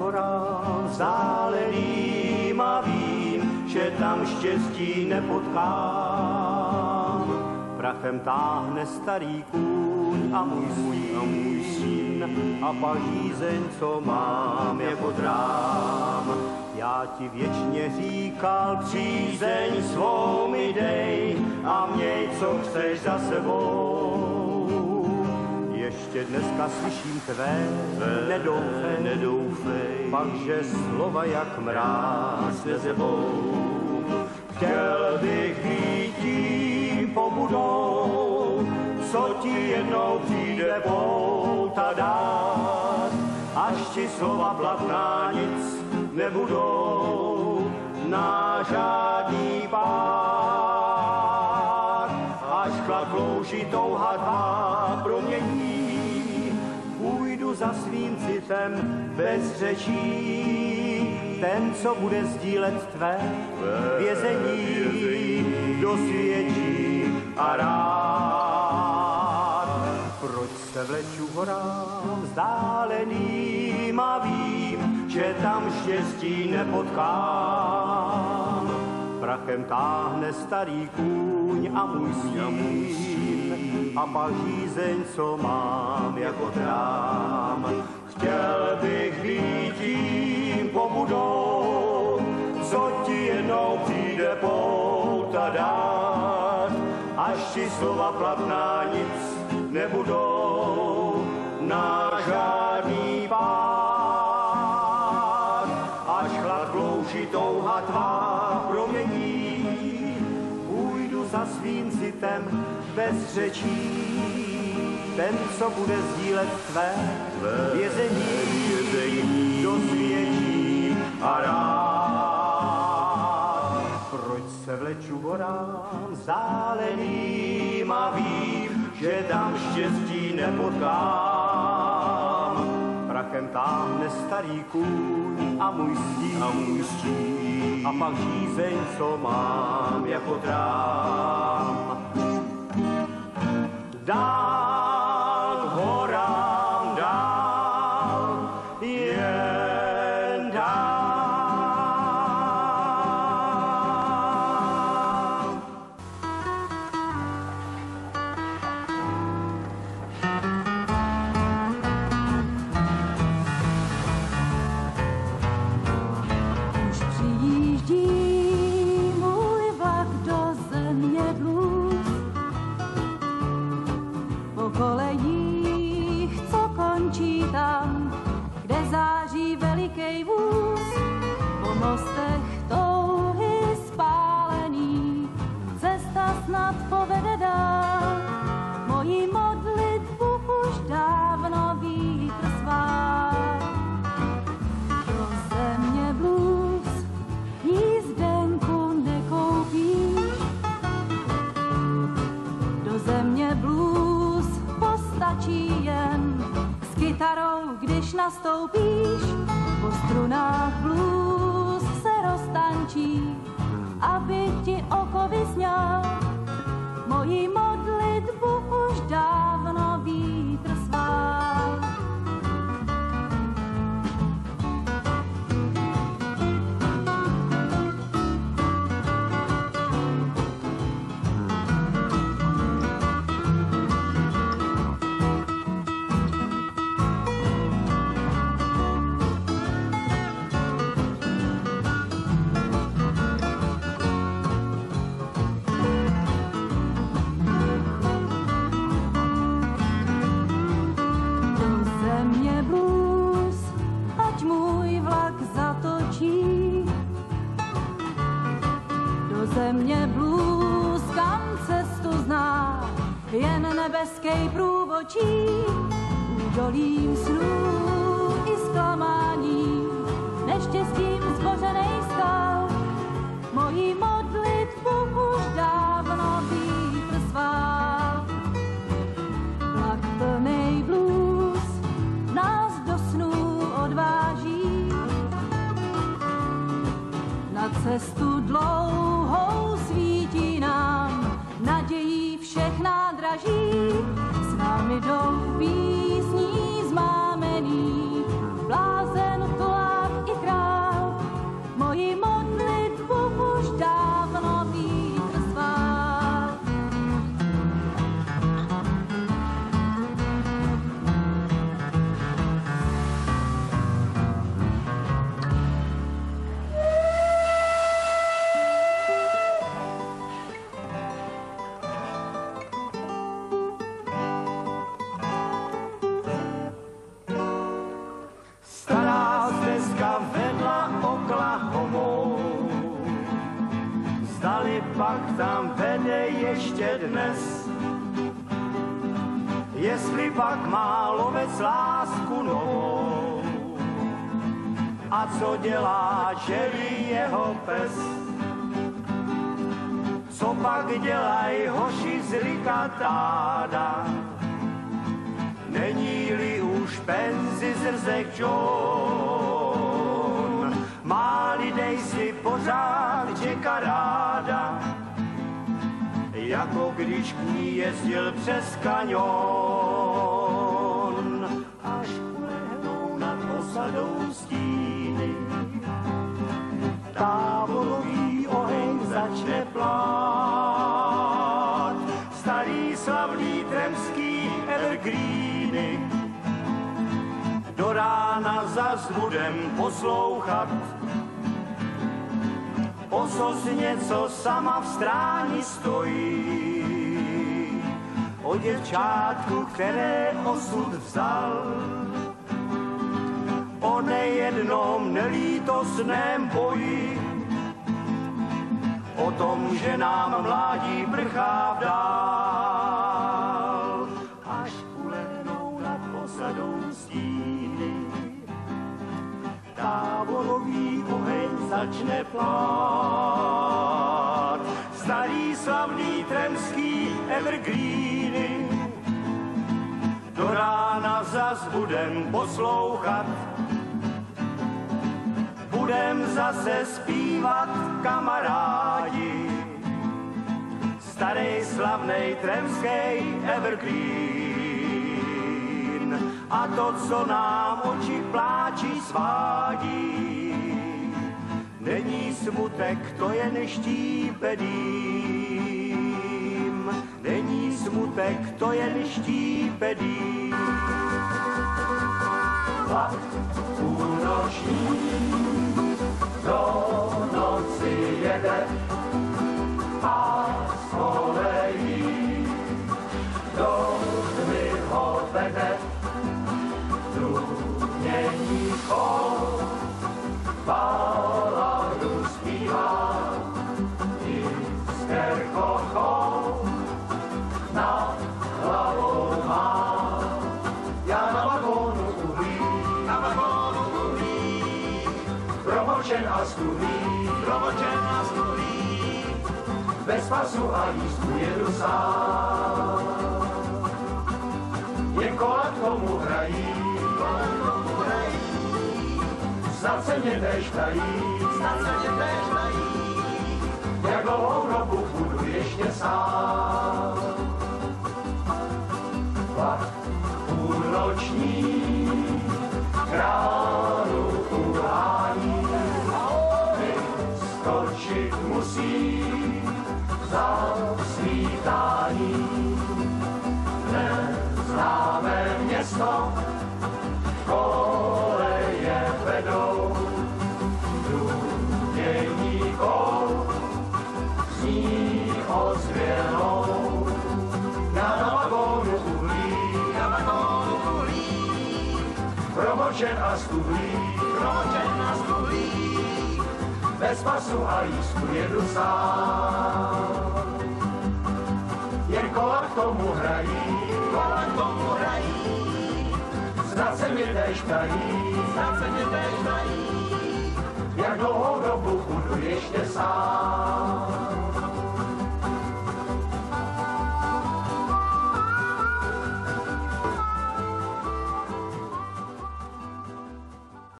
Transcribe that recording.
horám vzdáleným a vím, že tam štěstí nepotkám. Prachem táhne starý kůň a můj syn, a můj syn a pažízeň, co mám jako drám. Já ti věčně říkal, přízeň svou mi dej a měj, co chceš za sebou. Dneska slyším tvé, nedoufej, nedoufej, pak že slova jak mráz nezebou. Chtěl bych být tím pobudou, co ti jednou přijde pouta dát, až ti slova platná nic nebudou na žádný pár. Až chlad klouží touha tvá promění, za svým citem bez řečí. Ten, co bude sdílet tvé vězení, dosvědčí a rád. Proč se vleču horám vzdáleným a vím, že tam štěstí nepotkám. Prachem táhne starý kůň a můj stín a pažízeň, co mám jako drám. Chtěl bych být tím pobudou, co ti jednou přijde pouta dát, až ti slova platná nic nebudou řečí. Ten, co bude sdílet tvé vězení, dosvědčí a rád. Proč se vleču horám vzdáleným a vím, že tam štěstí nepotkám. Prachem táhne starý kůň a můj stín, a můj stín, a pak žízeň, co mám jako drám. Dál nebeský průvočí. Údolím snů i zklamání, neštěstím zbořenej skal. Moji modlitbu už dávno vítr svál. Vlak plnej blues nás do snů odváží. Na cestu dlouhou nádraží. S námi jdou pak má lovec lásku novou, a co dělá, želí jeho pes. Co pak dělaj hoši z rikatáda, není-li už penzi zrzek John. Má lidej si pořád čeká ráda, jako když k ní jezdil přes kanion. Stíny, táborový oheň začne plát. Starý slavný tremský evergreeny, do rána zas budem poslouchat Osos něco sama v stráni stojí. O děvčátku, které osud vzal, o nejednom nelítosném boji, o tom, že nám mládí prchá vdál, až ulehnou nad posadou stíny. Táborový oheň začne plát. Starý slavný tremský evergreeny, do rána zas budem poslouchat. Budem zase zpívat kamarádi, starý slavnej tremský evergreen. A to, co nám oči pláči svádí, není smutek, to je neštípedým. Není smutek, to je neštípedým. Vlak půlnoční promočen a stuhlý, promočen a stuhlý, bez pasu a jízdku jedu sám. Jen kola k tomu hrají, snad se mě neštají, snad se mě neštají, jak dlouhou dobu budu ještě sám. Vlak půlnoční, kránu skočit musí za svítání. Neznámé město, koleje vedou, důdění kol, zní ozvěnou. Já na vagónu uhlí, na vagónu uhlí, promočen a stuhlý, promočen bez pasu a jízku jedu sám. Jen kola k tomu hrají, kola k tomu hrají, snad se mě deštají, snad se mě deštají, jak dlouhou dobu budu ještě sám.